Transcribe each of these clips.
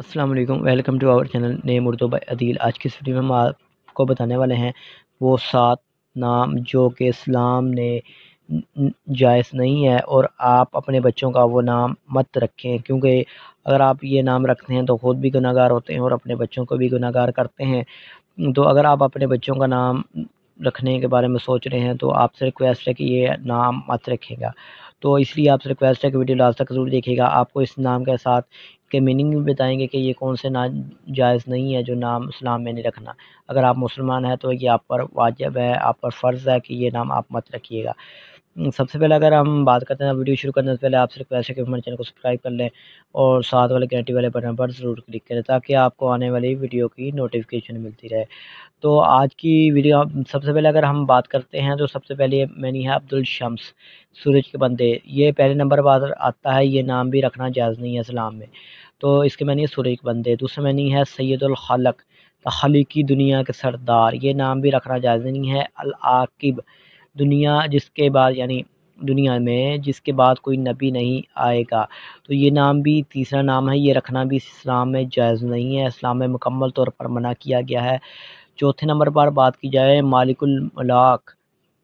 अस्सलाम वालेकुम, welcome to our channel name Urdu by Adeel. आज की इस वीडियो में हम आपको बताने वाले हैं, वो सात नाम जो कि इस्लाम ने जायज़ नहीं है और आप अपने बच्चों का वो नाम मत रखें, क्योंकि अगर आप ये नाम रखते हैं तो ख़ुद भी गुनागार होते हैं और अपने बच्चों को भी गुनागार करते हैं। तो अगर आप अपने बच्चों का नाम रखने के बारे में सोच रहे हैं तो आपसे रिक्वेस्ट है कि ये नाम मत रखेगा। तो इसलिए आपसे रिक्वेस्ट है कि वीडियो लास्ट तक ज़रूर देखिएगा। आपको इस नाम के साथ के मीनिंग भी बताएँगे कि ये कौन से ना जायज़ नहीं है जो नाम इस्लाम में नहीं रखना। अगर आप मुसलमान हैं तो ये आप पर वाजिब है, आप पर फ़र्ज़ है कि ये नाम आप मत रखिएगा। सबसे पहले अगर हम बात करते हैं वीडियो शुरू करने से पहले आपसे रिक्वेस्ट है कि हमारे चैनल को सब्सक्राइब कर लें और साथ वाले घंटी वाले बटन पर ज़रूर क्लिक करें ताकि आपको आने वाली वीडियो की नोटिफिकेशन मिलती रहे। तो आज की वीडियो, सबसे पहले अगर हम बात करते हैं तो सबसे पहले मैंने है अब्दुल शम्स, सूरज के बंदे। ये पहले नंबर पर आता है, ये नाम भी रखना जायज़ नहीं है इस्लाम में। तो इसके मैंने सूरज के बंदे, दूसरे मैंने है सैदुल खलक की दुनिया के सरदार। ये नाम भी रखना जायज़ नहीं है। अल आकिब, दुनिया जिसके बाद, यानी दुनिया में जिसके बाद कोई नबी नहीं आएगा। तो ये नाम भी, तीसरा नाम है, ये रखना भी इस्लाम में जायज़ नहीं है। इस्लाम में मुकम्मल तौर पर मना किया गया है। चौथे नंबर पर बात की जाए, मालिकुल मलाक।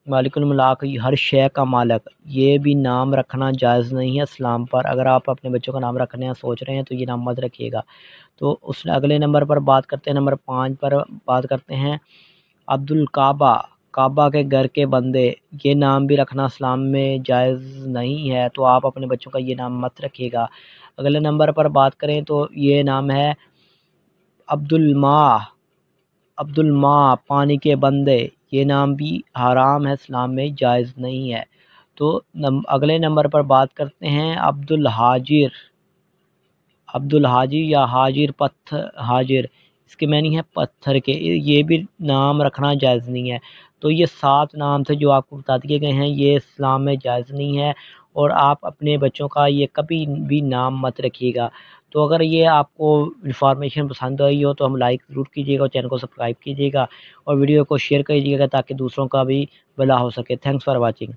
मालिकुल मलाक हर शय का मालक। ये भी नाम रखना जायज़ नहीं है इस्लाम पर। अगर आप अपने बच्चों का नाम रखने हैं सोच रहे हैं तो ये नाम मत रखिएगा। तो उस अगले नंबर पर बात करते हैं, नंबर पाँच पर बात करते हैं, अब्दुल काबा। काबा के घर के बंदे, ये नाम भी रखना इस्लाम में जायज़ नहीं है तो आप अपने बच्चों का ये नाम मत रखिएगा। अगले नंबर पर बात करें तो ये नाम है अब्दुल माह अब्दुल माह पानी के बंदे। ये नाम भी हराम है इस्लाम में जायज़ नहीं है। तो नम, अगले नंबर पर बात करते हैं अब्दुल हाजिर। अब्दुल हाजिर या हाजिर पत्थर हाजिर। इसके मैनी है पत्थर के, ये भी नाम रखना जायज़ नहीं है। तो ये सात नाम थे जो आपको बता दिए गए हैं, ये इस्लाम में जायज़ नहीं है और आप अपने बच्चों का ये कभी भी नाम मत रखिएगा। तो अगर ये आपको इन्फॉर्मेशन पसंद आई हो तो हम लाइक ज़रूर कीजिएगा और चैनल को सब्सक्राइब कीजिएगा और वीडियो को शेयर कीजिएगा ताकि दूसरों का भी भला हो सके। Thanks for watching